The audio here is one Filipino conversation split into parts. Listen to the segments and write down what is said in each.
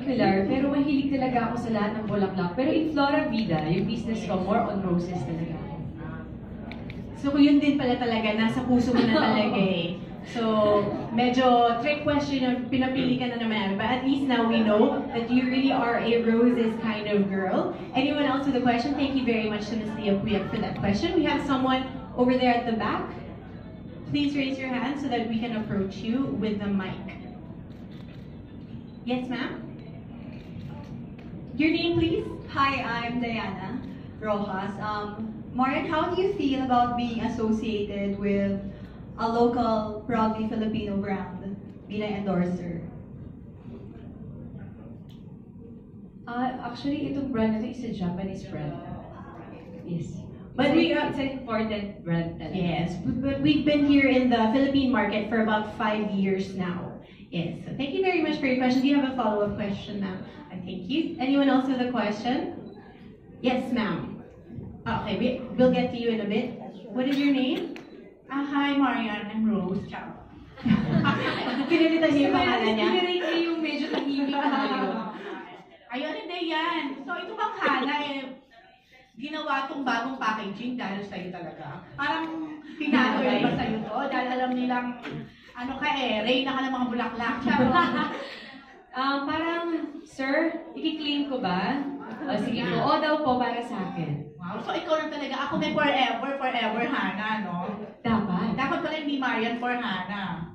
particular, pero mahilig talaga ako sa lahat ng bulaklak. Pero in Flora Vida, yung business ko, more on roses talaga. So yun din pala talaga, nasa puso mo na talaga eh. So, medyo trick question yung pinapili ka na naman. But at least now we know that you really are a roses kind of girl. Anyone else with a question? Thank you very much to Ms. Leah Puyat for that question. We have someone over there at the back. Please raise your hand so that we can approach you with the mic. Yes, ma'am? Your name, please? Hi, I'm Diana Rojas. Um, Marian, how do you feel about being associated with a local, proudly Filipino brand bilang endorser? Uh, actually, itong brand na ito is a Japanese brand. Yes. But But we we, are- it's an important brand talaga. Yes, but we've been here in the Philippine market for about five years now. Yes, so thank you very much for your question. Do you have a follow-up question, ma'am? Thank you. Anyone else with a question? Yes, ma'am. Okay, we, we'll get to you in a bit. What is your name? Ah, hi, Marian. I'm Rose. Ciao. Pinalitan niya yung pangalan niya. Pinarate niya yung medyo tahimik na ngayon. Ayun, hindi yan. So, ito bang Hana, eh, ginawa tong bagong packaging dahil sa'yo talaga. Parang pinanoy ba sa'yo to? Dahil alam nilang, ano ka eh, reyna ka ng mga bulaklak. Um, parang, sir, ikiklaim ko ba? O sige po, o daw po para sa akin. wow, so ikaw lang talaga. Ako may forever, forever Hana, no? Dapat. Dapat pala hindi Marian for Hana.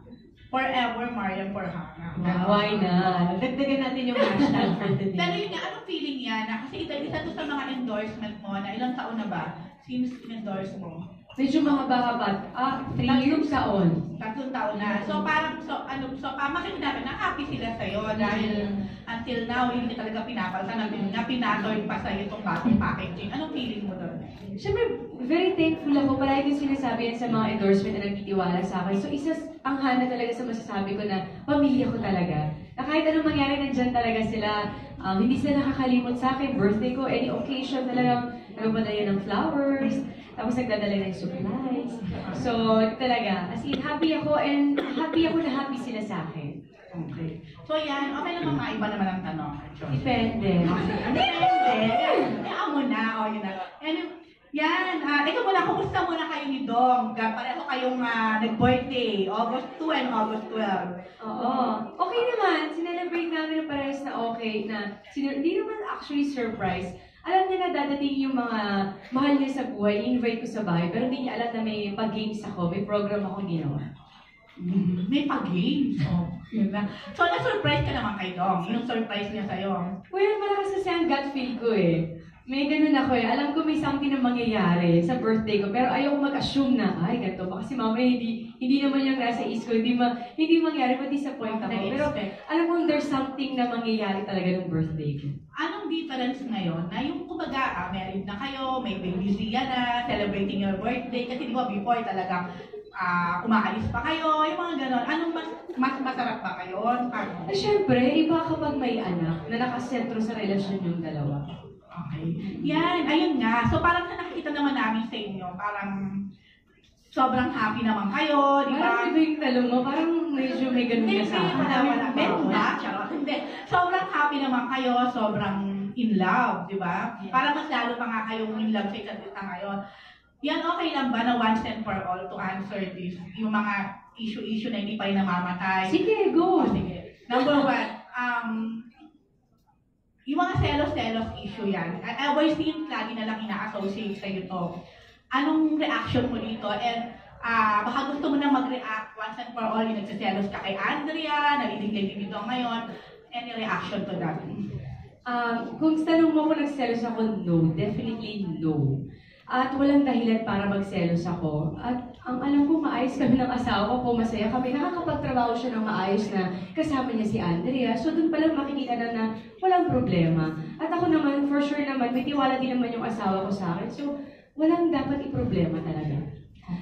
Forever Marian for Hana. Why not? Dagdagan natin yung hashtag for today. Pero yun nga, anong feeling yan? Na, kasi ito, isa to sa mga endorsement mo na ilang taon na ba? Since in-endorse mo? Medyo mga bata Ah, three years taon. Tatlong taon na. So parang, so ano, so pa makikita namin na happy sila sa'yo dahil until now, hindi talaga pinapalta na, na pinatoy pa sa'yo itong bagong packaging. Anong feeling mo doon? Siyempre, very thankful ako. Palagi ko sinasabi yan sa mga endorsement na nagtitiwala sa akin. So, isa ang hana talaga sa masasabi ko na pamilya ko talaga. Na kahit anong mangyari, nandyan talaga sila. Um, hindi sila nakakalimot sa akin. Birthday ko, any occasion talagang nagpapadala ng flowers. Tapos nagdadala ng supplies. So, talaga, as in, happy ako and happy ako na happy sila sa akin. Okay. So yan, okay naman maiba naman ang tanong. Depende. Depende. Kaya mo na, o yun na. And, yan, ah, ikaw muna, kumusta muna kayo ni Dong? Pareho kayong ah, nag-birthday, August 2 and August 12. Oo. Okay naman. Sinelebrate namin ng parehas na okay na hindi naman actually surprise. Alam niya na dadating yung mga mahal niya sa buhay, invite ko sa bahay, pero hindi niya alam na may pag-games ako, may program akong ginawa. Mm, may pag-games. Oh, yun na. So, na-surprise ka naman kay Dong. Yung surprise niya sa'yo. Well, malakas kasi ang gut feel ko eh. May ganun ako eh. Alam ko may something na mangyayari sa birthday ko, pero ayoko mag-assume na, ay, ganito ba? Kasi mamaya hindi, hindi naman yung nasa isip ko, hindi, ma, hindi mangyari, but disappoint ako. Pero alam kong there's something na mangyayari talaga ng birthday ko. Anong difference ngayon na yung kumbaga, ah, married na kayo, may baby siya na, celebrating your birthday, kasi di ba before talagang ah, umaalis pa kayo, yung mga ganon. Anong mas, mas masarap ba kayo? Ano? Eh, Siyempre, iba kapag may anak na nakasentro sa relasyon yung dalawa. Okay. Yan, ayun nga. So parang nakikita naman namin sa inyo, parang sobrang happy naman kayo, di ba? Parang iba yung talong mo, parang medyo may ganun Hindi, na sa hindi, akin. wala, wala. Meron ba? Charot. Hindi. Sobrang happy naman kayo, sobrang in love, di ba? Yes. Para mas lalo pa nga kayong in love sa isa't isa ngayon. Yan okay lang ba na once and for all to answer this? Yung mga issue-issue na hindi pa rin namamatay. Sige, go! Oh, sige. Number one, um, yung mga selos-selos issue yan. I always think lagi na lang ina-associate sa'yo to. Anong reaction mo dito? And ah baka gusto mo na mag-react once and for all yung nagsiselos ka kay Andrea, narinig kay dito ngayon. Any reaction to that? Um, kung tanong mo kung nagselos ako, no. Definitely no. At walang dahilan para magselos ako. At ang alam ko, maayos kami ng asawa ko, masaya kami. Nakakapagtrabaho siya ng maayos na kasama niya si Andrea. So doon pa lang makikita na na walang problema. At ako naman, for sure naman, may tiwala din naman yung asawa ko sa akin. So walang dapat i-problema talaga.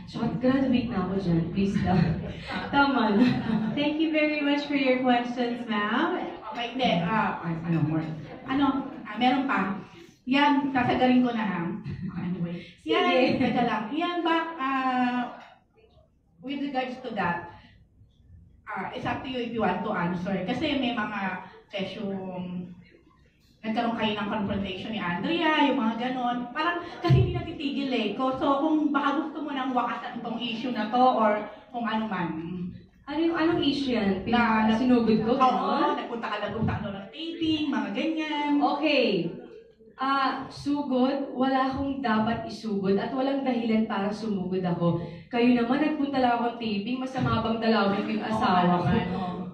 So graduate na ako dyan. Please lang. Tama na. Thank you very much for your questions, ma'am. Okay, hindi. Ah, ay, ano more? Ano? Ah, meron pa. Yan, sasagarin ko na ha. Okay, Anyway. Yan, teka lang. Yan ba, ah, with regards to that, ah it's up to you if you want to answer. Kasi may mga kesyong nagkaroon kayo ng confrontation ni Andrea, yung mga ganon. Parang kasi hindi natitigil eh. So kung baka gusto mo nang wakasan itong issue na to or kung ano man. Ano yung anong issue yan? Na- Pin- sinugod ko? Oo, ganon? nagpunta ka nagpunta ka ng taping, mga ganyan. Okay. Ah, sugod, wala akong dapat isugod at walang dahilan para sumugod ako. Kayo naman, nagpunta lang akong taping, masama bang dalawin ko yung asawa ko?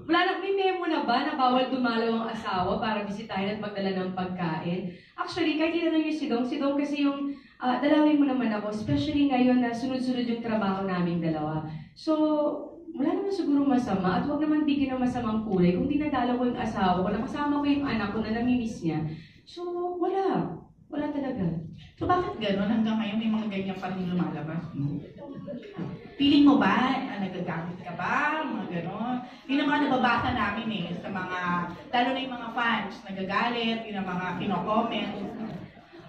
Wala na, may memo na ba na bawal dumalaw ang asawa para bisitahin at magdala ng pagkain? Actually, kahit tinanong niyo si Dong, si Dong kasi yung ah, dalawin mo naman ako, especially ngayon na sunod-sunod yung trabaho naming dalawa. So, wala naman siguro masama at huwag naman bigyan ng masamang kulay kung dinadala ko yung asawa ko, nakasama ko yung anak ko na namimiss niya. So, wala. Wala talaga. So bakit gano'n hanggang ngayon may mga ganyan pa rin lumalabas? No? Feeling mo ba, ah, nagagamit ka ba, mga gano'n? Yun ang mga nababasa namin eh, sa mga, lalo na yung mga fans, nagagalit, yun ang mga kino-comment.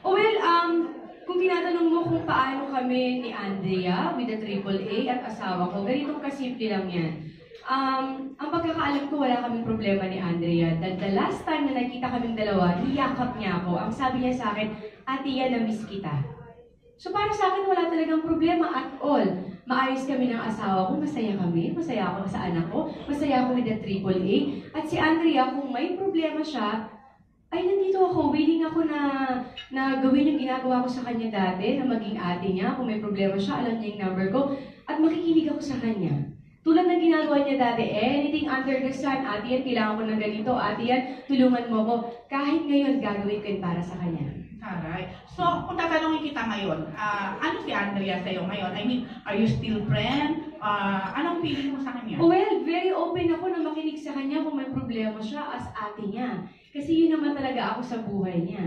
Oh, well, um, kung tinatanong mo kung paano kami ni Andrea with the AAA at asawa ko, ganitong kasimple lang yan. Um, ang pagkakaalam ko, wala kaming problema ni Andrea. The, the last time na nakita kaming dalawa, niyakap niya ako. Ang sabi niya sa akin, Ate, yan, na-miss kita. So para sa akin, wala talagang problema at all. Maayos kami ng asawa ko, masaya kami, masaya ako sa anak ko, masaya ako with the AAA. At si Andrea, kung may problema siya, ay nandito ako, willing ako na, na gawin yung ginagawa ko sa kanya dati, na maging ate niya, kung may problema siya, alam niya yung number ko, at makikinig ako sa kanya. Tulad ng ginagawa niya dati, anything under the sun, ate yan, kailangan ko ng ganito, ate yan, tulungan mo ko. Kahit ngayon, gagawin ko yun para sa kanya. Alright. So, kung tatanungin kita ngayon, ah, ano si Andrea sa'yo ngayon? I mean, are you still friend? Ah, anong feeling mo sa kanya? Well, very open ako na makinig sa kanya kung may problema siya as ate niya. Kasi yun naman talaga ako sa buhay niya.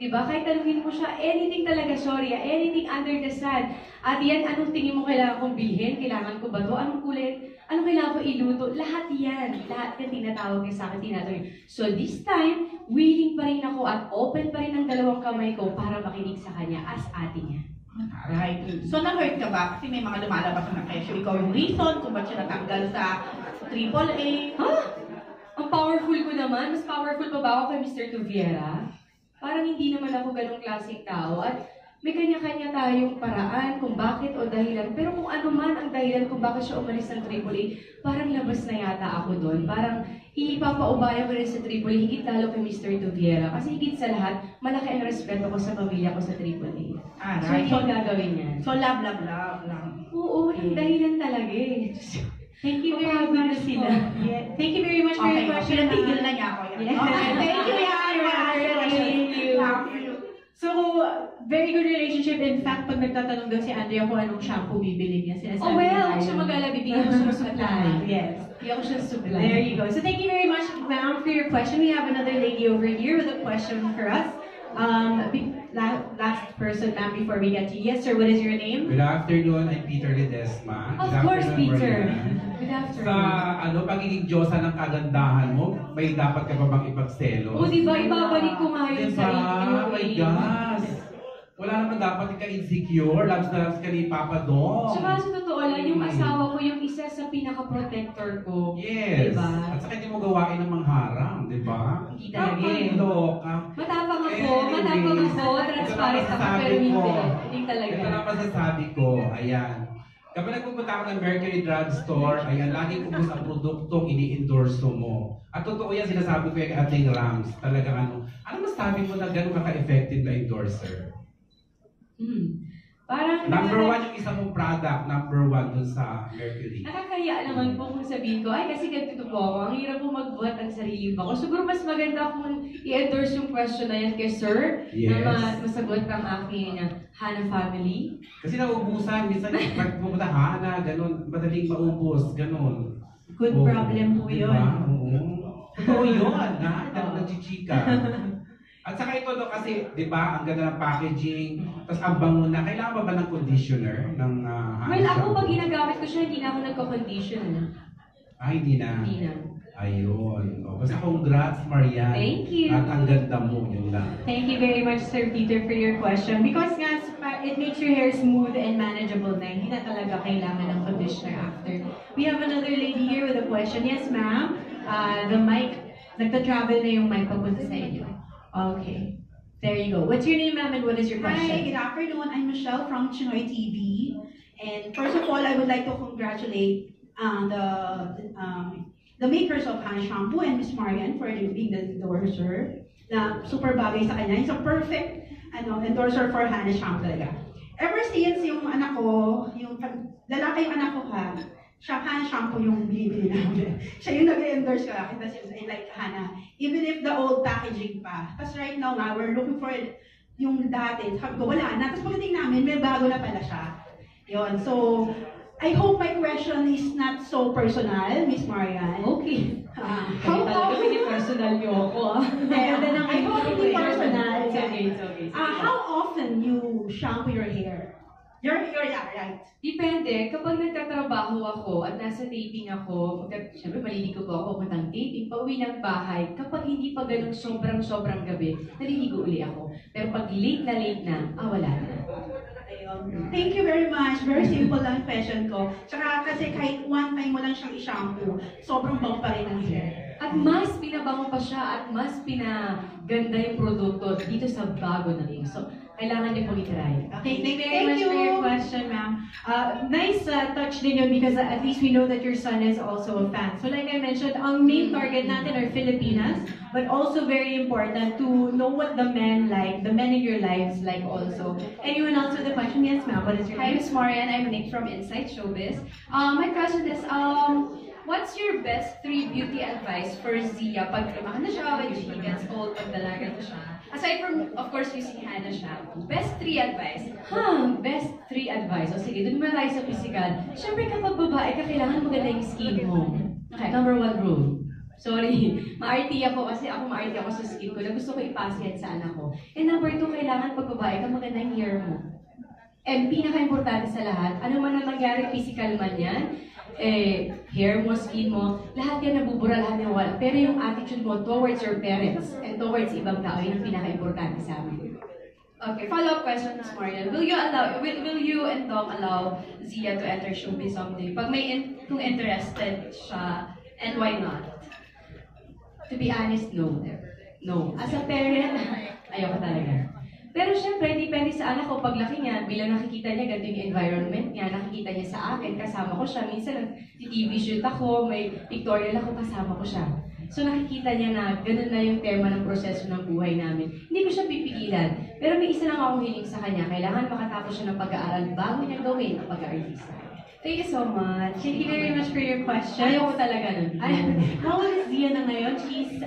Diba? Kahit tanungin mo siya, anything talaga, sorry, ah, anything under the sun. At yan, anong tingin mo kailangan kong bilhin? Kailangan ko ba to? Anong kulay? Anong kailangan ko iluto? Lahat yan. Lahat yan tinatawag niya sa akin, tinatawag. So this time, willing pa rin ako at open pa rin ang dalawang kamay ko para makinig sa kanya as ate niya. Alright. So, na-hurt ka ba? Kasi may mga lumalabas na kesyo. Ikaw yung reason kung ba't siya natanggal sa AAA. Ha? Ang powerful ko naman. Mas powerful pa ba ako kay Mr. Tuviera? Parang hindi naman ako ganong klaseng tao. At may kanya-kanya tayong paraan kung bakit o dahilan. Pero kung ano man ang dahilan kung bakit siya umalis ng AAA, parang labas na yata ako doon. Parang ipapaubaya ko rin sa AAA, higit lalo kay Mr. Tuviera. Kasi higit sa lahat, malaki ang respeto ko sa pamilya ko sa. So, Alright. hindi So, ko gagawin yan. so love, love, love lang. Oo, walang dahilan talaga eh. Thank you very much. Yeah. Thank you very much for Okay, your question. pinatigil na niya ako yan. Yeah. Okay, thank you, yan. Thank you. So, very good relationship. In fact, pag nagtatanong daw si Andrea kung anong shampoo bibili niya, sinasabi Oh well, huwag siya mag-alala, bibigyan ko siya ng supply. Yes. Bibigyan ko siya ng supply. There you go. So thank you very much, ma'am, for your question. We have another lady over here with a question for us. Um, be- la- last person, ma'am, before we get to you. Yes, sir, what is your name? Good afternoon, I'm Peter Ledesma. Of Good course, Peter. Good Sa afternoon. ano, pagiging Diyosa ng kagandahan mo, may dapat ka pa bang ipagselos? O, di ba, ibabalik ko nga yun sa Diba? inyo. Oh my gosh! Wala naman dapat ka insecure, labs na labs ka ni Papa Dong. Tsaka sa totoo lang, yung asawa ko, yung isa sa pinaka-protector ko. Yes. Diba? At saka hindi mo gawain ng mangharang, di ba? Hindi talaga eh. Loka. Matapang ako, Anyway, matapang ako, transparent ito na ako, masasabi pero hindi. ko. Hindi talaga. Ito na masasabi ko, ayan. Kapag nagpupunta ako ng Mercury Drugstore, ayan, laging ubus ang produktong ini-endorso mo. At totoo yan, sinasabi ko yung ating Rams. Talagang ano, ano masabi mo na gano'n ka-effective na endorser? Hmm. Parang Number nakaka- one yung isa mong product, number one dun sa Mercury. Nakakaya naman po kung sabihin ko, ay kasi ganito po ako, ang hirap po magbuhat ng sarili ko. Siguro mas maganda kung i-endorse yung question na yan kay Sir, Yes. na ma- masagot ang aking Hana family. Kasi naubusan, minsan pag pumunta hana, ganun, madaling maubos, ganun. Good Oo, problem po diba? yun. Oo. Totoo yun, ha? Ganun nagchichika. At saka ito no, kasi, di ba, ang ganda ng packaging, tapos ang bango na, kailangan ba ba ng conditioner? Ng, uh, Well, ako pag ginagamit ko siya, hindi na ako nagko-condition. Ah, hindi na. Hindi na. Ayun. O, basta congrats, Marian. Thank you. At ang ganda mo, yun lang. Thank you very much, Sir Peter, for your question. Because nga, spa- it makes your hair smooth and manageable na. Hindi na talaga kailangan ng conditioner after. We have another lady here with a question. Yes, ma'am. Uh, the mic, nagta-travel na yung mic papunta sa inyo. Okay. There you go. What's your name, ma'am, and what is your Hi, question? good afternoon. I'm Michelle from Chinoy TV. And first of all, I would like to congratulate uh, the um, the makers of Hana Shampoo and Miss Marian for being the endorser. Na super bagay sa kanya. He's a perfect ano, endorser for Hana Shampoo talaga. Ever since yung anak ko, yung lalaki yung anak ko ha, siya Hana Shampoo yung binibili namin. siya yung nag-endorse ka akin. Tapos I like Hana. Even if the old packaging pa. Tapos right now nga, we're looking for yung dati. Sabi ko, wala na. Tapos pagdating namin, may bago na pala siya. Yun. So, I hope my question is not so personal, Miss Marian. Okay. Ah, Kaya how talaga often, personal niyo ako ah. I hope hindi personal. It's okay, it's okay. Ah, okay. how often you shampoo your hair? Your, your, yeah, right. Depende. Kapag nagtatrabaho ako at nasa taping ako, magka- syempre maliligo po ako puntang taping, pauwi ng bahay, kapag hindi pa ganun sobrang-sobrang gabi, naliligo uli ako. Pero pag late na late na, ah wala na. Thank you very much. Very simple lang question ko. Tsaka kasi kahit one time mo lang siyang i-shampoo, sobrang bang pa rin ang hair. At mas pinabango pa siya at mas pinaganda yung produkto dito sa bago na rin. So, kailangan niyo pong itry. Okay, thank you very Thank much for your question, ma'am. Uh, nice uh, touch din yun because uh, at least we know that your son is also a fan. So like I mentioned, ang main target natin are Filipinas, but also very important to know what the men like, the men in your lives like also. Anyone else with a question? Yes, ma'am. What is your Hi, name? Miss Marian. I'm Nick from Inside Showbiz. Um, my question is, um, what's your best three beauty advice for Zia pag lumakan na siya, when she gets old, pag dalaga na siya? Aside from, of course, using Hana shampoo, best three advice. Ha, best three advice. O sige, dun muna tayo sa physical. Siyempre kapag babae ka, kailangan maganda yung skin mo. Okay, number one rule. Sorry, ma-RT ako kasi ako ma-RT ako sa skin ko na gusto ko ipasa yan sa anak ko. And number two, kailangan pag babae ka, maganda yung hair mo. And pinaka-importante sa lahat, ano man ang mangyari, physical man yan, eh, hair mo, skin mo, lahat yan nabubura, lahat yan wala. Pero yung attitude mo towards your parents and towards ibang tao, yun ang pinaka-importante sa amin. Okay, follow-up question, Miss Marian. Will you allow, will, will you and Dom allow Zia to enter showbiz someday? Pag may, in, kung interested siya, and why not? To be honest, no. No. As a parent, ayoko talaga. Pero syempre, depende sa anak ko. Paglaki niya, bilang nakikita niya ganito yung environment niya, nakikita niya sa akin, kasama ko siya. Minsan, nag-TV shoot ako, may pictorial ako, kasama ko siya. So nakikita niya na ganun na yung tema ng proseso ng buhay namin. Hindi ko siya pipigilan. Pero may isa lang akong hiling sa kanya. Kailangan makatapos siya ng pag-aaral bago niya gawin ang pag-aartista. Thank you so much. Thank you very much for your question. Ayoko talaga nun. How old is Zia na ngayon? She's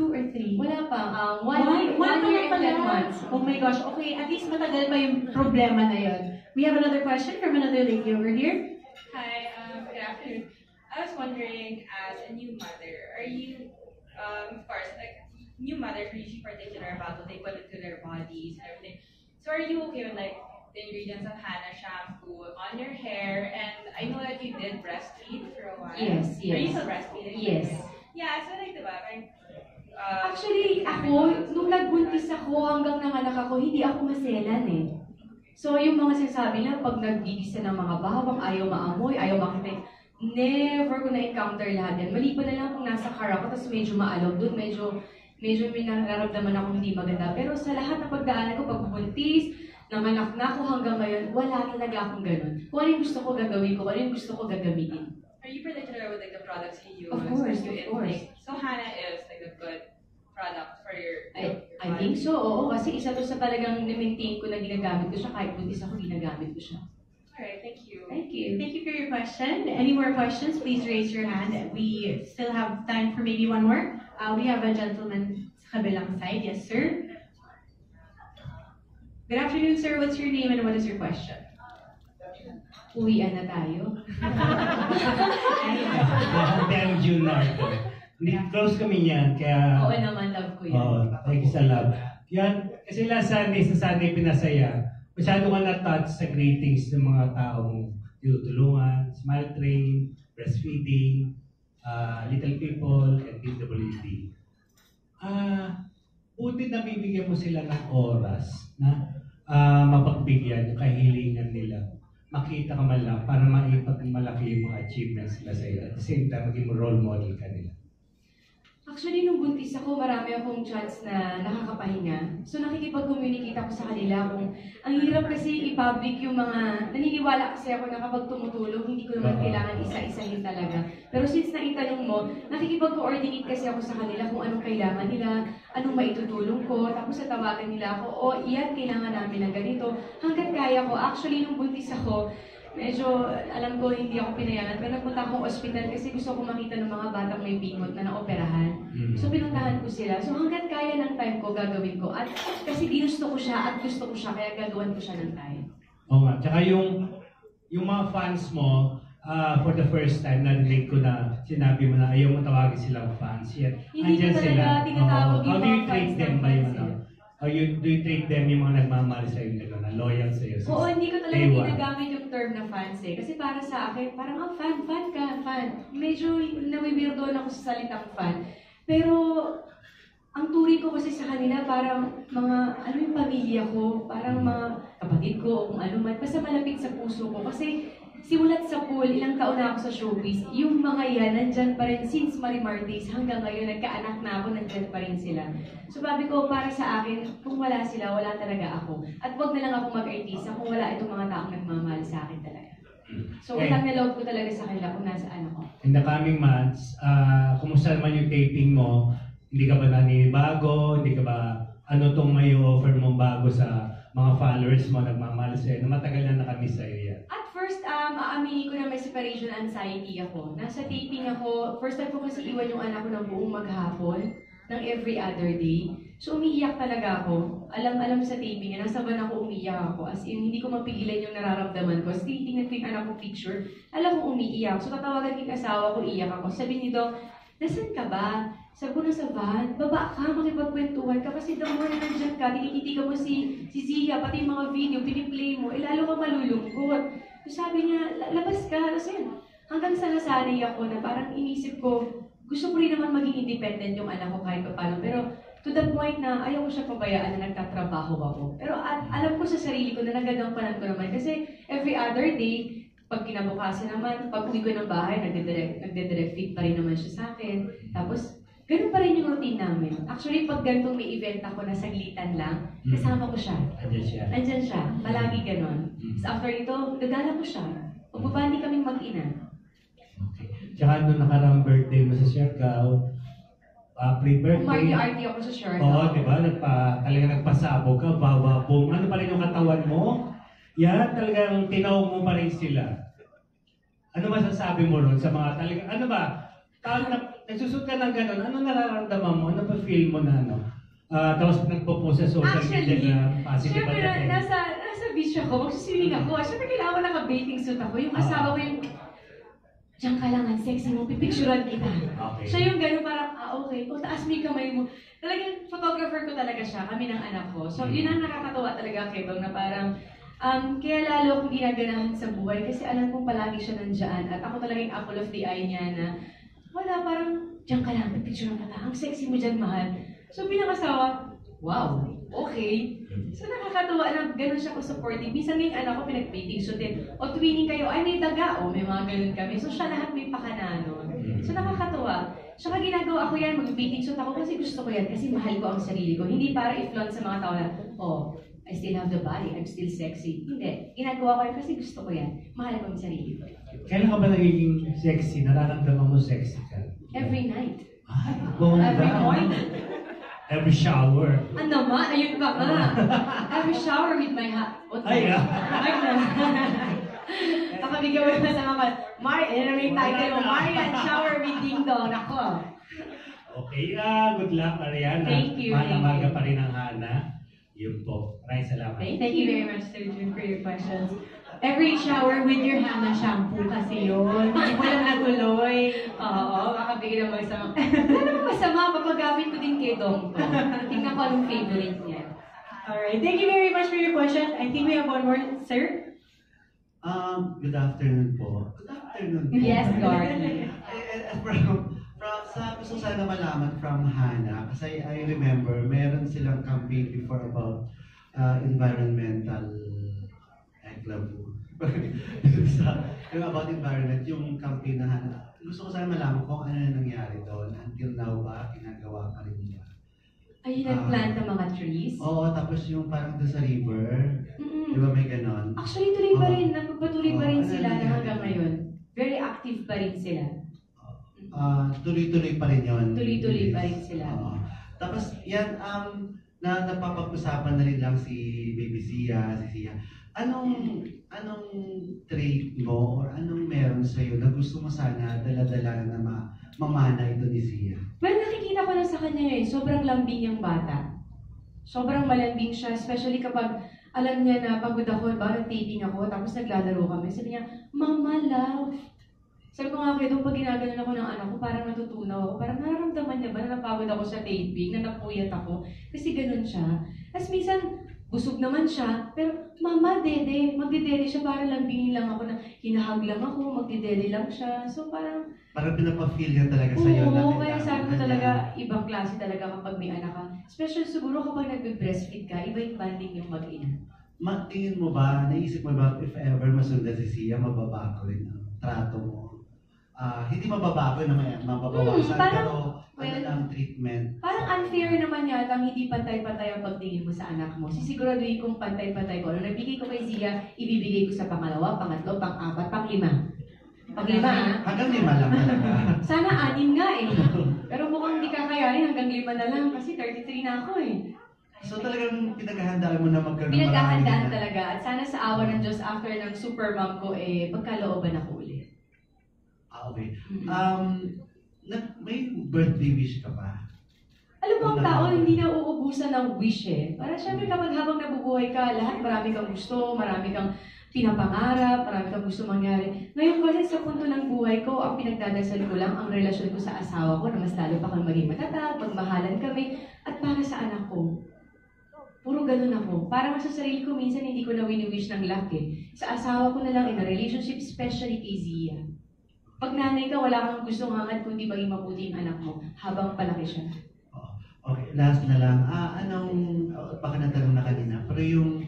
two or three? Wala pa. Um, one, year, one, pa year lang and 10 pala. months. Oh my gosh. Okay, at least matagal pa yung problema na yun. We have another question from another lady over here. Hi, um, good afternoon. I was wondering, as a new mother, are you, um, of course, like new mothers are usually particular about what they put into their bodies and everything. So are you okay with like the ingredients of Hana shampoo on your hair? And I know that you did breastfeed for a while. Yes, Are you yes. still breastfeeding? Yes. Yeah, so like, diba, parang, uh, Actually, ako, nung nagbuntis ako hanggang nanganak ako, hindi ako maselan eh. So, yung mga sinasabi na pag nagbibisa ng mga bawang, ayaw maamoy, ayaw makita, never ko na-encounter lahat yan. Maliban na lang kung nasa car ako, tapos medyo maalog doon, medyo, medyo may nararamdaman akong hindi maganda. Pero sa lahat ng pagdaanan ko, pagbubuntis, nanganak na ako hanggang ngayon, wala talaga akong ganun. Kung ano yung gusto ko gagawin ko, kung ano yung gusto ko gagamitin. are you particular with like the products you use? Of course, of course. So Hana is good product for your, I, your I think so, oo. Kasi isa to sa talagang na-maintain ko na ginagamit ko siya. Kahit buntis ako, ginagamit ko siya. Alright, thank you. Thank you. Thank you for your question. Any more questions, please raise your hand. We still have time for maybe one more. Uh, we have a gentleman sa kabilang side. Yes, sir. Good afternoon, sir. What's your name and what is your question? Uwian na tayo. Ate ang June na ito. Hindi, close kami niyan, kaya... Oo naman, love ko yan. Oo, thank you sa love. Yan, kasi last Sunday, sa Sunday Pinasaya, masyado ka na-touch sa greetings ng mga taong tinutulungan, smile train, breastfeeding. ah, little people, and DWD. Ah, buti na bibigyan mo sila ng oras na ah, mapagbigyan yung kahilingan nila. Makita ka man lang para maipagmalaki yung mga achievements nila sa iyo. At the same time, maging mo role model ka nila. Actually, nung buntis ako, marami akong chance na nakakapahinga. So nakikipag-communicate ako sa kanila kung ang hirap kasi i-public yung mga, naniniwala kasi ako na kapag tumutulong, hindi ko naman kailangan isa-isahin talaga. Pero since naitanong mo, nakikipag-coordinate kasi ako sa kanila kung anong kailangan nila, anong maitutulong ko, tapos natawagan nila ako, o iyan, kailangan namin ng ganito. Hanggat kaya ko, actually, nung buntis ako, medyo alam ko hindi ako pinayagan, pero nagpunta akong ospital kasi gusto ko makita ng mga batang may bingot na naoperahan. Mm. So pinuntahan ko sila. So hanggat kaya ng time ko, gagawin ko. At kasi ginusto ko siya at gusto ko siya, kaya gagawan ko siya ng time. Oo nga. Tsaka yung, yung mga fans mo, ah, for the first time, narinig ko na sinabi mo na ayaw mo tawagin silang fans. Yan. Hindi ko talaga tinatawag Oo. yung How do you mga treat fans yung fans ano? How you, do you treat them yung mga nagmamahal sa iyo, gano'n, na loyal sa iyo? Oo, hindi ko talaga ginagamit yung term na fans eh. Kasi para sa akin, parang, ah, fan, fan ka, fan. Medyo nawiwirdo ako sa salitang fan. Pero, ang turing ko kasi sa kanila, parang mga, ano yung pamilya ko, parang mga kapatid ko, o kung ano man, basta malapit sa puso ko. Kasi, simulat sa pool, ilang taon na ako sa showbiz, yung mga yan, nandyan pa rin, since Marimar days, hanggang ngayon, nagkaanak na ako, nandyan pa rin sila. So, sabi ko, para sa akin, kung wala sila, wala talaga ako. At wag na lang ako mag-artista kung wala itong mga taong nagmamahal sa akin talaga. So, Okay. utang na loob ko talaga sa kanila kung nasaan ako. In the coming months, ah, kumusta naman yung taping mo? Hindi ka ba naninibago? Hindi ka ba, ano tong may offer mo bago sa mga followers mo nagmamahal sa'yo? Na matagal na nakamiss sa'yo um, ko na may separation anxiety ako. Nasa taping ako, first time ko kasi iwan yung anak ko ng buong maghapon ng every other day. So, umiiyak talaga ako. Alam-alam sa taping, nasa van ako umiiyak ako. As in, hindi ko mapigilan yung nararamdaman ko. As tinitingnan ko yung anak ko picture, alam ko umiiyak. So, tatawagan yung asawa ko, iyak ako. Sabi ni Doc, nasan ka ba? Sabi ko na sa van, baba ka, makipagkwentuhan ka. Kasi the more na nandyan ka, tinititigan mo si, si Zia, pati yung mga video, piniplay mo, eh lalo ka malulungkot. Sabi niya, "La- labas ka. Tapos yun, hanggang sa nasanay ako na parang inisip ko, gusto ko rin naman maging independent yung anak ko kahit pa paano. Pero to the point na ayaw ko siya pabayaan na nagtatrabaho ako. Pero at, alam ko sa sarili ko na nagagampanan ko naman. Kasi every other day, pag kinabukasan naman, pag uwi ko ng bahay, nagde-direct, nagde-direct feed pa rin naman siya sa akin. Tapos, ganun pa rin yung routine namin. Actually, pag ganitong may event ako na saglitan lang, kasama ko siya. Andiyan siya. Andyan siya. Palagi ganon. Tapos after ito, dadala ko siya. Magbabandi kaming mag-ina. Okay. Tsaka nung nakarang birthday mo sa Siargao, uh, pre-birthday. Marty-arty ako sa shirt. Oo, di ba? Nagpa, talaga nagpasabog ka, bawa, boom. Ano pa rin yung katawan mo? Yan, talagang tinaw mo pa rin sila. Ano masasabi mo ron sa mga talaga, ano ba? Pag na, nagsusot ka ng gano'n, ano nararamdaman mo? Ano pa feel mo na ano? Ah, tapos nagpo-post sa social Actually, media na positive Siyempre, ba na, nasa, nasa beach ako, magsiswimming ako. Siyempre, kailangan ko naka-bathing suit ako. Yung asawa ko yung, Diyan ka lang, ang sexy mo, pipicturean kita. Okay. Siya yung gano'n parang, ah okay, o taas mo yung kamay mo. Talagang photographer ko talaga siya, kami ng anak ko. So yun ang nakakatawa talaga kay Bang na parang, um, kaya lalo akong ginaganahan sa buhay kasi alam kong palagi siya nandyan. At ako talaga yung apple of the eye niya na, wala, parang, diyan ka lang, pipicturean kita. Ang sexy mo dyan, mahal. So bilang asawa, wow, okay. So nakakatuwa na gano'n siya ko supportive. Minsan yung anak ko pinag-bathing suit din. O twinning kayo, ay may daga. O may mga ganun kami. So siya lahat may pakana nun. So nakakatuwa. So pag ginagawa ko yan, mag-bathing suit ako kasi gusto ko yan. Kasi mahal ko ang sarili ko. Hindi para i-flaunt sa mga tao na, oh, I still have the body, I'm still sexy. Hindi. Ginagawa ko yan kasi gusto ko yan. Mahal ko ang sarili ko. Kailan ka ba nagiging sexy? Nararamdaman mo sexy ka? Every night. Ay. Every morning. Every shower. Ano ma? Ayun pa nga. Every shower with my hat. What Ay, ah. Ay, na. Baka bigyan mo naman sa mga Mar, ano yung title mo? Marian, shower with Ding Dong. Ako. Okay, ah, good luck, Ariana. Thank you, ka pa rin ang Hana. Yun po. Maraming salamat. Thank you very much, Sir Jun, for your questions. Every shower with your Hana shampoo kasi yun. Hindi mo lang natuloy. Oo, baka bigyan naman sa Wala naman masama, papagamit ko din kay Dong. Tingnan ko anong favorite niya. Alright, thank you very much for your question. I think we have one more, sir. Um, good afternoon po. Good afternoon po. Yes, Gardy. Eh, eh, from, from, sa gusto ko sana malaman from Hana, kasi I remember, meron silang campaign before about uh, environmental, club sa, yung about environment, yung campaign na Hana. Gusto ko sana malaman kung ano na nangyari doon. Until now ba, ginagawa pa rin nila? Ay, nag-plant ng mga trees. Oo, tapos yung parang doon sa river, Mm-mm. di ba may ganon? Actually, tuloy pa rin. Nagpapatuloy pa rin ano sila hanggang ngayon. Very active pa rin sila. Ah, tuloy-tuloy pa rin yun. Tuloy-tuloy pa rin sila. Oo. Tapos yan, um, na napapag-usapan na rin lang si Baby Zia, si Zia. Anong, anong trait mo or anong meron sa'yo na gusto mo sana dala-dala na ma mamana ito ni Zia? Well, nakikita ko lang sa kanya eh, sobrang lambing yung bata. Sobrang malambing siya, especially kapag alam niya na pagod ako, ba, nag-taping ako, tapos naglalaro kami. Sabi niya, Mama, love. Sabi ko nga kayo, doon pag ginaganon ako ng anak ko, parang natutunaw ako. Parang nararamdaman niya ba na napagod ako sa taping, na napuyat ako. Kasi ganun siya. Tapos minsan, busog naman siya, pero mama, dede, magdedede siya, parang lambingin lang ako na hinahag lang ako, magdedede lang siya. So parang, Parang pinapa-feel yan talaga sa'yo. Oo, na kaya sabi ko niya. talaga, ibang klase talaga kapag may anak ka. Especially siguro kapag nagbe-breastfeed ka, iba yung banding yung mag-ina. Ma, tingin mo ba, naisip mo ba if ever masundan si Sia, mababago rin ang trato mo? Ah, hindi mababago naman yan, mababawasan, Hmm, parang- pero ano well, lang treatment? Parang unfair naman yata ang hindi pantay-pantay ang pagtingin mo sa anak mo. Sisiguraduhin kong pantay-pantay ko. Ano nabigay ko kay Zia, ibibigay ko sa pangalawa, pangatlo, pang-apat, pang-lima. Pang-lima. Hanggang lima lang talaga. Sana anim nga eh. Pero mukhang hindi kakayanin hanggang lima na lang kasi 33 na ako eh. So talagang pinaghahandaan mo na magkaroon ng Pinaghahandaan marami na- talaga. At sana sa awa ng Diyos after ng super mom ko eh, pagkalooban ako. Ah, okay. Mm. Um, na, may birthday wish ka ba? Alam mo, ang tao hindi na uubusan ng wish eh. Para syempre kapag habang nabubuhay ka, lahat marami kang gusto, marami kang pinapangarap, marami kang gusto mangyari. Ngayon kasi sa punto ng buhay ko, ang pinagdadasal ko lang ang relasyon ko sa asawa ko na mas lalo pa kang maging matatag, magmahalan kami, at para sa anak ko. Puro ganun ako. Para sa sarili ko, minsan hindi ko na wini-wish ng luck eh. Sa asawa ko na lang in a relationship, especially kay Zia. Pag nanay ka, wala kang gustong hangad kundi maging mabuti yung anak mo habang palaki siya. Okay, last na lang. Ah, anong, oh, baka natanong na kanina, pero yung,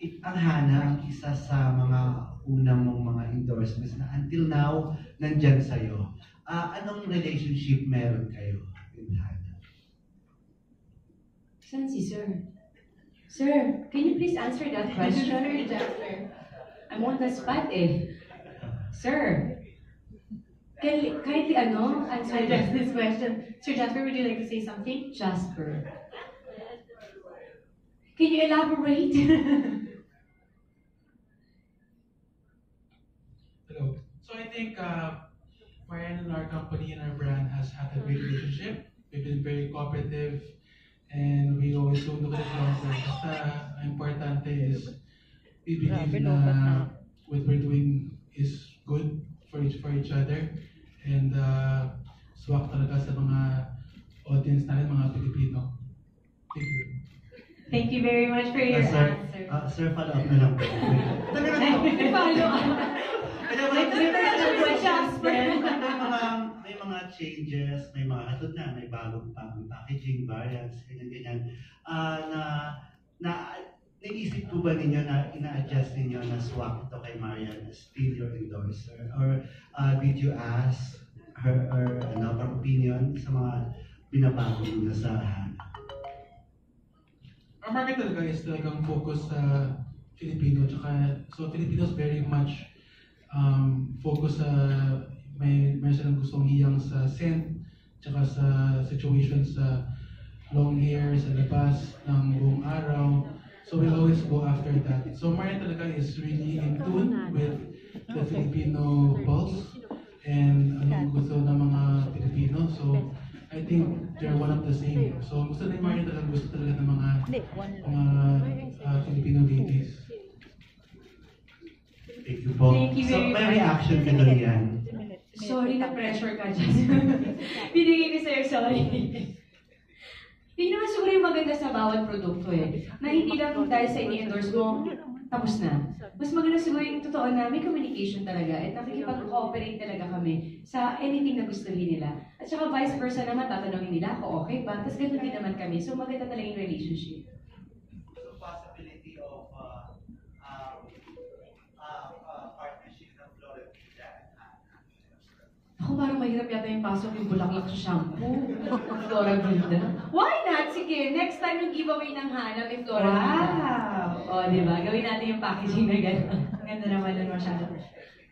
i- ang Hana, ang isa sa mga unang mong mga endorsements na until now, nandyan sa'yo. Ah, anong relationship meron kayo with Hana? Saan si Sir? Sir, can you please answer that question? Jasper. I'm on the spot eh. Sir, can, kindly ano, answer Address this this question. Sir Jasper, would you like to say something? Jasper. Can you elaborate? Hello. So I think uh, Marianne and our company and our brand has had a great relationship. We've been very cooperative and we always do look at it long term. Basta ang importante is we believe na what we're doing is good for each for each other and uh, swak talaga sa mga audience natin, mga Pilipino. Thank you. Thank you very much for your Ah, sir, answer. ah, sir, follow up na lang. Taga na. Follow up. May mga, changes, may mga katod na, may bagong bagong packaging, variants, ganyan-ganyan. Ah, na, na, naisip po ba ninyo na ina-adjust ninyo na swap ito kay Marian as still your endorser? Or ah, did you ask her, her, ano, her opinion sa mga binabago ninyo sa HANA? Our market talaga is talagang focus sa Filipino, tsaka, so Filipinos very much um, focus sa, may, may silang gustong hiyang sa scent, tsaka sa situation sa long hair, sa labas ng buong araw. So we always go after that. So Marian talaga is really in tune with the Filipino pulse and anong gusto ng mga Pilipino. So I think they're one of the same. So gusto ni Marian talaga gusto talaga ng mga mga uh, Filipino ladies. Thank you po. Thank you so, very may reaction ka doon yan. Sorry na pressure ka dyan. Binigay ko sa'yo, sorry. Yun naman siguro yung maganda sa bawat produkto eh. Na hindi lang dahil sa ini-endorse mo, tapos na. Mas maganda siguro yung totoo na may communication talaga at nakikipag-cooperate talaga kami sa anything na gustuhin nila. At saka vice versa naman, tatanungin nila ako, okay ba? Tapos ganun din naman kami. So maganda talaga yung relationship. So possibility of uh, um, uh, uh, partnership ng Florida Ako parang mahirap yata yung pasok yung bulaklak sa shampoo. Flora Vida. Why not? Sige, next time yung giveaway ng Hana may Flora Vida. O, di ba? Gawin natin yung packaging na gano'n. Ang ganda naman nun masyado.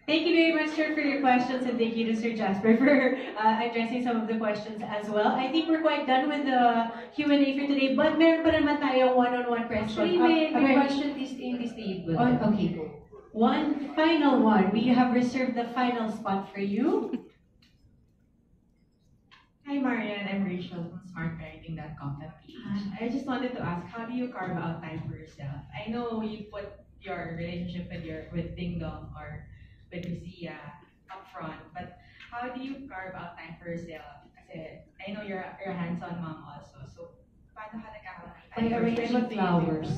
Thank you very much, sir, for your questions, and thank you to Sir Jasper for uh, addressing some of the questions as well. I think we're quite done with the Q&A for today, but meron pa naman tayo one-on-one press Actually, may, uh, may okay. question this in this table. Oh, okay. One final one. We have reserved the final spot for you. Hi Marian, I'm Rachel from smartparenting.com. I just wanted to ask, how do you carve out time for yourself? I know you put your relationship with your with Ding Dong or with Lucia up front, but how do you carve out time for yourself? Kasi I know you're, you're a hands-on mom also, so paano ka nagkakaroon ng By time for arranging yourself? flowers.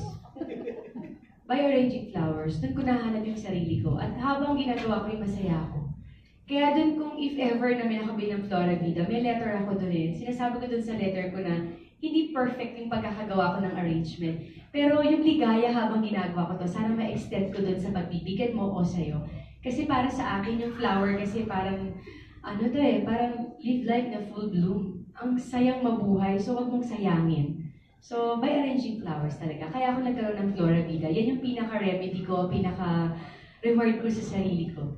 By arranging flowers, doon ko nahanap yung sarili ko. At habang ginagawa ko yung masaya ako. Kaya doon kung if ever na may nakabili ng Flora Vida, may letter ako doon eh. Sinasabi ko doon sa letter ko na hindi perfect yung pagkakagawa ko ng arrangement. Pero yung ligaya habang ginagawa ko to, sana ma-extend ko doon sa pagbibigyan mo o sa'yo. Kasi para sa akin yung flower kasi parang, ano to eh, parang live life na full bloom. Ang sayang mabuhay, so wag mong sayangin. So, by arranging flowers talaga. Kaya ako nagkaroon ng Flora Vida. Yan yung pinaka-remedy ko, pinaka-reward ko sa sarili ko.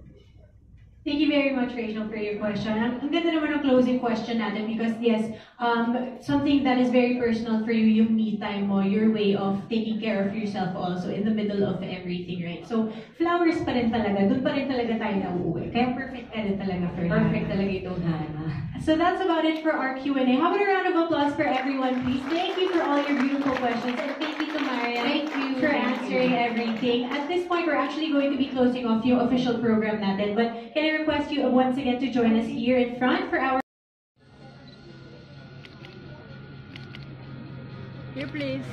Thank you very much, Rachel, for your question. Ang, ang ganda naman ng closing question natin because yes, um, something that is very personal for you, yung me time mo, your way of taking care of yourself also in the middle of everything, right? So, flowers pa rin talaga, doon pa rin talaga tayo nauuwi. Kaya perfect ka rin talaga for Perfect Hana. talaga itong Hana. So that's about it for our Q&A. How about a round of applause for everyone, please? Thank you for all your beautiful questions and thank Thank you. for answering everything. At this point, we're actually going to be closing off yung official program natin. But can I request you once again to join us here in front for our Here, please.